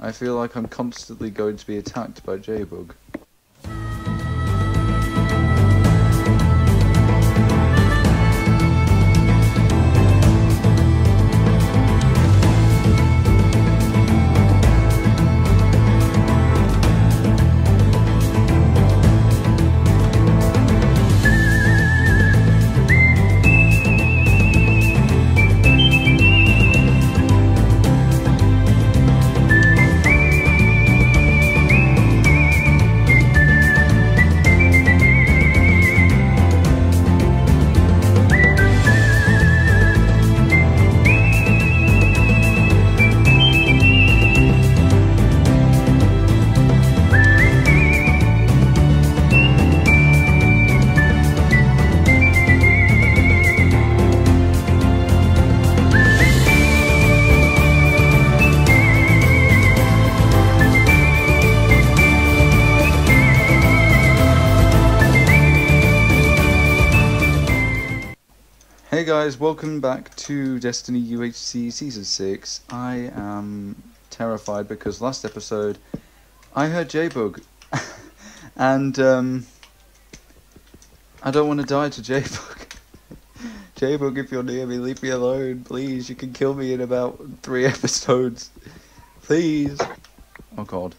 I feel like I'm constantly going to be attacked by J-Bug. Guys, welcome back to Destiny UHC Season 6. I am terrified because last episode I heard J-Bug and um, I don't want to die to J-Bug. J-Bug, if you're near me, leave me alone, please. You can kill me in about three episodes. Please. Oh god.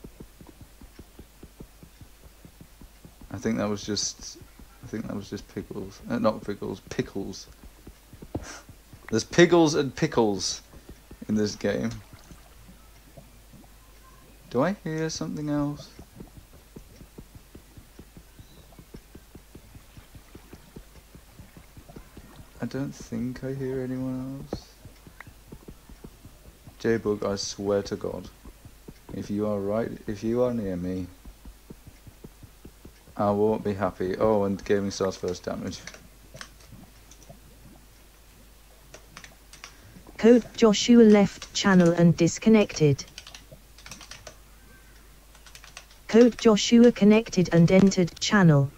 I think that was just... I think that was just pickles. Uh, not pickles, pickles. There's piggles and pickles in this game. Do I hear something else? I don't think I hear anyone else. J-Bug, I swear to God, if you are right, if you are near me, I won't be happy. Oh, and GamingStarr's first damage. Code Joshua left channel and disconnected. Code Joshua connected and entered channel.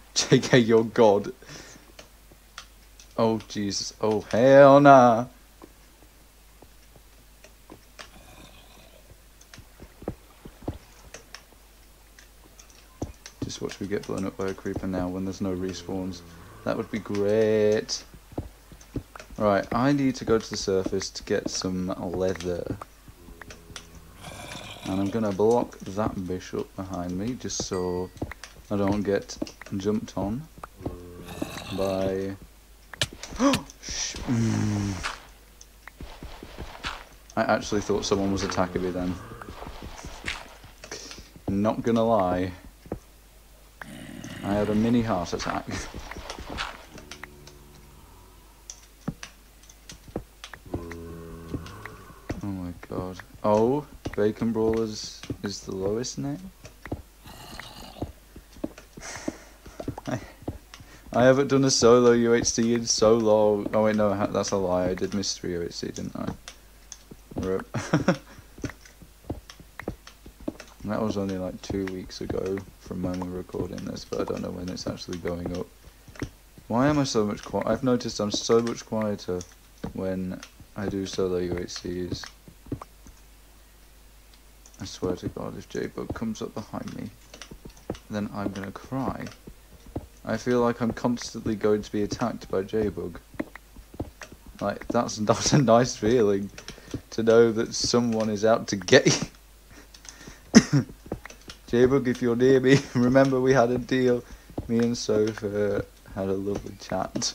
JK, you're God. Oh, Jesus. Oh, hell nah. Just watch me get blown up by a creeper now when there's no respawns. That would be great. Right, I need to go to the surface to get some leather. And I'm gonna block that bishop behind me just so I don't get jumped on by. I actually thought someone was attacking me then. Not gonna lie. I had a mini heart attack. oh my god. Oh, Bacon Brawlers is the lowest now? I, I haven't done a solo UHC in so long. Oh wait, no, that's a lie. I did mystery UHC, didn't I? Rip. that was only like two weeks ago from when we were recording this, but I don't know when it's actually going up. Why am I so much quiet? I've noticed I'm so much quieter when I do solo UHCs. I swear to God, if J-Bug comes up behind me, then I'm gonna cry. I feel like I'm constantly going to be attacked by J-Bug. Like, that's not a nice feeling, to know that someone is out to get you. J-Bug, if you're near me, remember we had a deal. Me and Soph uh, had a lovely chat.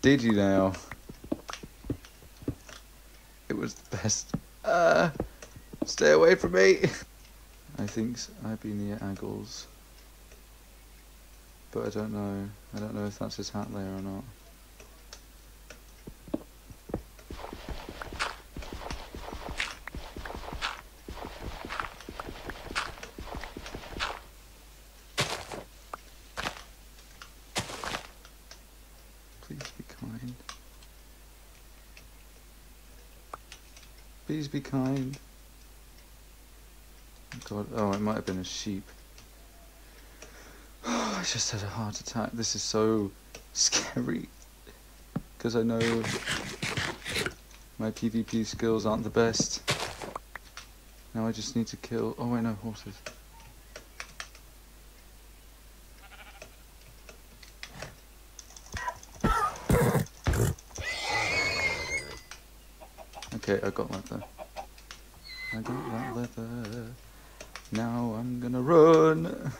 Did you now? It was the best. Uh, stay away from me. I think I'd be near Aglz. But I don't know. I don't know if that's his hat layer or not. Please be kind. Please be kind. Oh God, oh, it might have been a sheep. I just had a heart attack. This is so scary. Because I know my PvP skills aren't the best. Now I just need to kill. Oh wait, no horses. Okay, I got leather. I got that leather. Now I'm gonna run.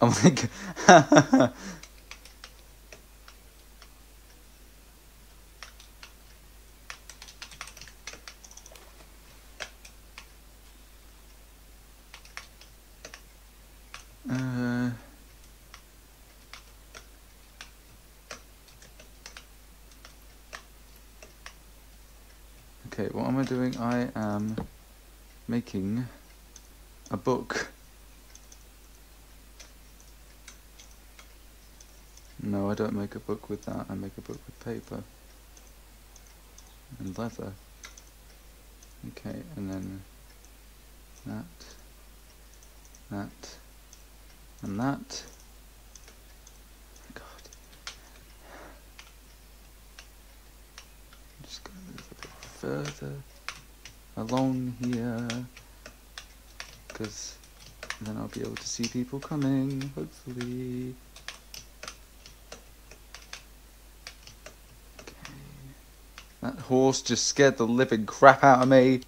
Oh my okay, what am I doing? I am making a book. No, I don't make a book with that. I make a book with paper and leather. Okay, and then that, that, and that. God. Just go a little bit further along here, because then I'll be able to see people coming, hopefully. That horse just scared the living crap out of me.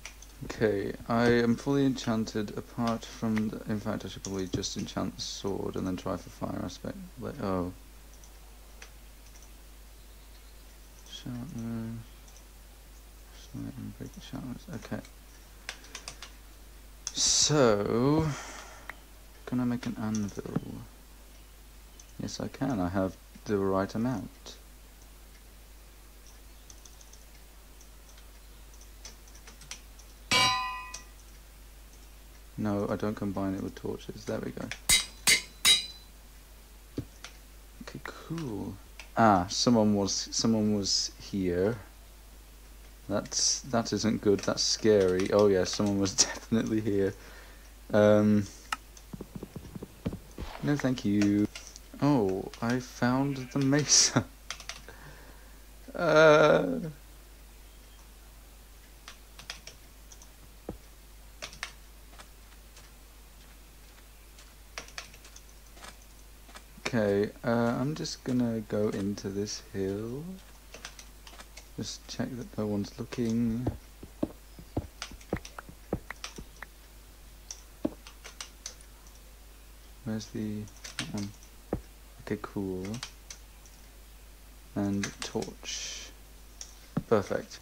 Okay, I am fully enchanted apart from... The, in fact, I should probably just enchant the sword and then try for fire aspect. Like, oh. Sharpener. Smite and break the sharpness. Okay. So... Can I make an anvil? Yes, I can. I have the right amount. No, I don't combine it with torches. There we go. Okay, cool. Ah, someone was someone was here. That's that isn't good. That's scary. Oh yeah, someone was definitely here. Um. No, thank you. Oh, I found the mesa. uh. Okay, uh, I'm just gonna go into this hill. Just check that no one's looking. Where's the one? Okay, cool. And torch. Perfect.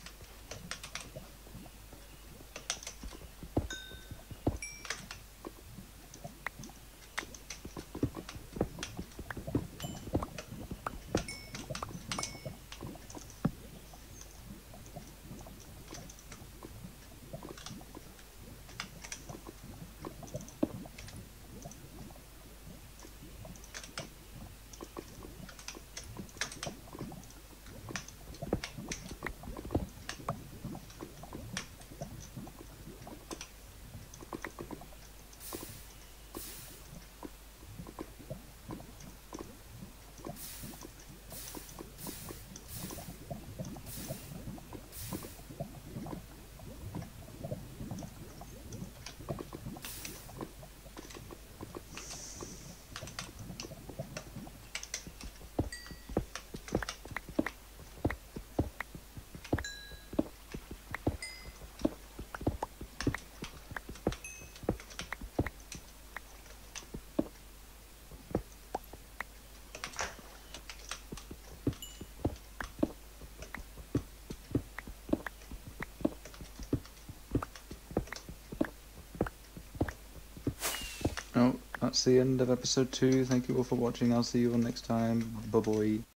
Oh, that's the end of episode two. Thank you all for watching. I'll see you all next time. Bye bye.